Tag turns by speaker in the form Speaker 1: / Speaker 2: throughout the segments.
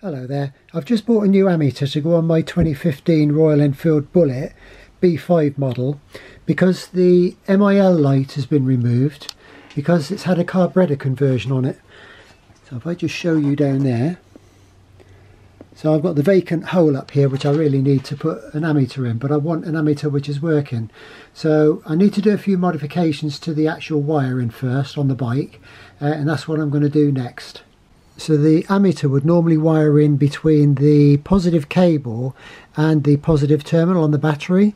Speaker 1: Hello there, I've just bought a new ammeter to go on my 2015 Royal Enfield Bullet B5 model because the MIL light has been removed because it's had a carburetor conversion on it. So if I just show you down there, so I've got the vacant hole up here which I really need to put an ammeter in but I want an ammeter which is working. So I need to do a few modifications to the actual wiring first on the bike uh, and that's what I'm going to do next. So the ammeter would normally wire in between the positive cable and the positive terminal on the battery.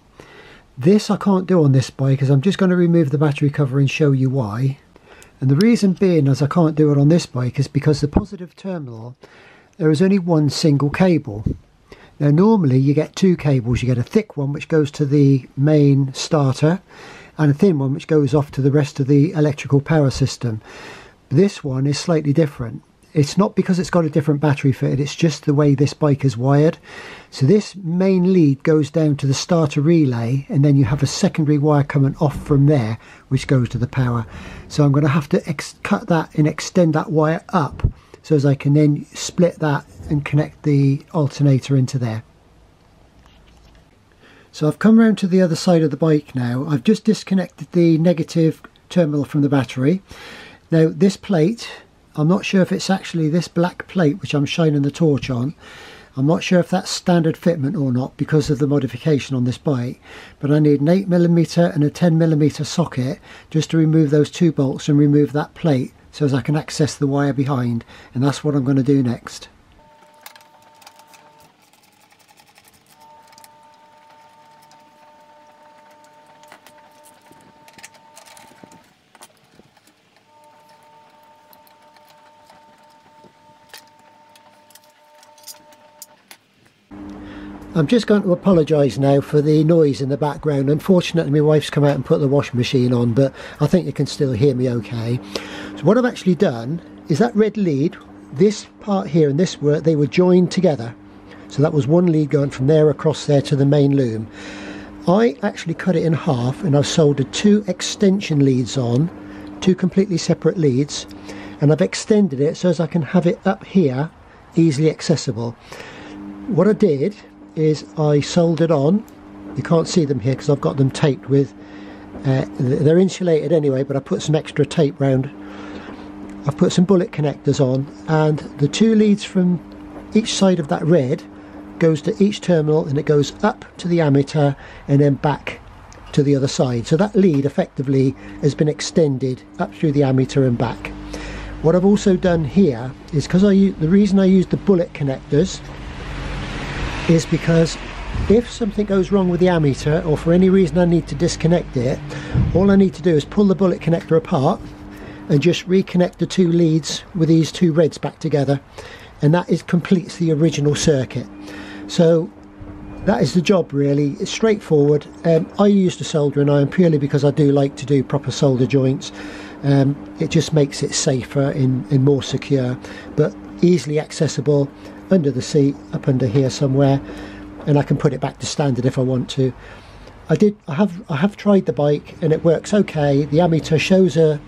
Speaker 1: This I can't do on this bike because I'm just going to remove the battery cover and show you why. And the reason being as I can't do it on this bike is because the positive terminal there is only one single cable. Now normally you get two cables, you get a thick one which goes to the main starter and a thin one which goes off to the rest of the electrical power system. This one is slightly different it's not because it's got a different battery fitted it's just the way this bike is wired. So this main lead goes down to the starter relay and then you have a secondary wire coming off from there which goes to the power. So I'm going to have to cut that and extend that wire up so as I can then split that and connect the alternator into there. So I've come around to the other side of the bike now. I've just disconnected the negative terminal from the battery. Now this plate I'm not sure if it's actually this black plate which I'm shining the torch on. I'm not sure if that's standard fitment or not because of the modification on this bike but I need an 8mm and a 10mm socket just to remove those two bolts and remove that plate so as I can access the wire behind and that's what I'm going to do next. I'm just going to apologise now for the noise in the background. Unfortunately, my wife's come out and put the washing machine on, but I think you can still hear me okay. So what I've actually done is that red lead, this part here and this work, they were joined together. So that was one lead going from there across there to the main loom. I actually cut it in half and I've soldered two extension leads on, two completely separate leads, and I've extended it so as I can have it up here, easily accessible. What I did is I soldered on. You can't see them here because I've got them taped with uh, they're insulated anyway but I put some extra tape round. I've put some bullet connectors on and the two leads from each side of that red goes to each terminal and it goes up to the ammeter and then back to the other side. So that lead effectively has been extended up through the ammeter and back. What I've also done here is because I the reason I use the bullet connectors is because if something goes wrong with the ammeter or for any reason I need to disconnect it all I need to do is pull the bullet connector apart and just reconnect the two leads with these two reds back together. And that is completes the original circuit. So that is the job really. It's straightforward. Um, I use the soldering iron purely because I do like to do proper solder joints. Um, it just makes it safer and, and more secure but easily accessible under the seat up under here somewhere and I can put it back to standard if I want to. I did I have I have tried the bike and it works okay. The ammeter shows a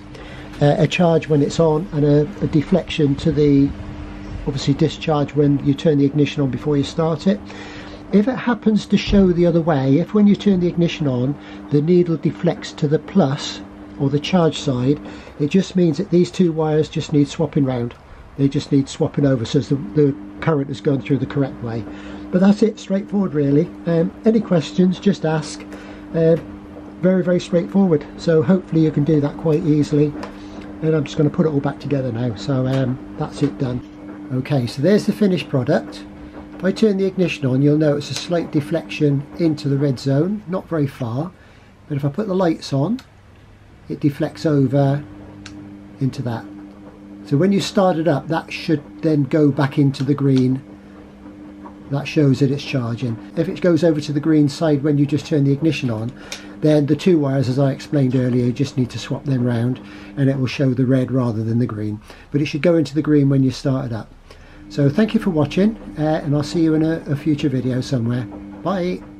Speaker 1: a charge when it's on and a, a deflection to the obviously discharge when you turn the ignition on before you start it. If it happens to show the other way if when you turn the ignition on the needle deflects to the plus or the charge side it just means that these two wires just need swapping round they just need swapping over so the, the current is going through the correct way. But that's it straightforward really. Um, any questions just ask. Uh, very very straightforward. So hopefully you can do that quite easily. And I'm just going to put it all back together now. So um, that's it done. Okay so there's the finished product. If I turn the ignition on you'll notice a slight deflection into the red zone not very far. But if I put the lights on it deflects over into that So when you start it up, that should then go back into the green. That shows that it's charging. If it goes over to the green side when you just turn the ignition on, then the two wires, as I explained earlier, you just need to swap them round and it will show the red rather than the green. But it should go into the green when you start it up. So thank you for watching uh, and I'll see you in a, a future video somewhere. Bye.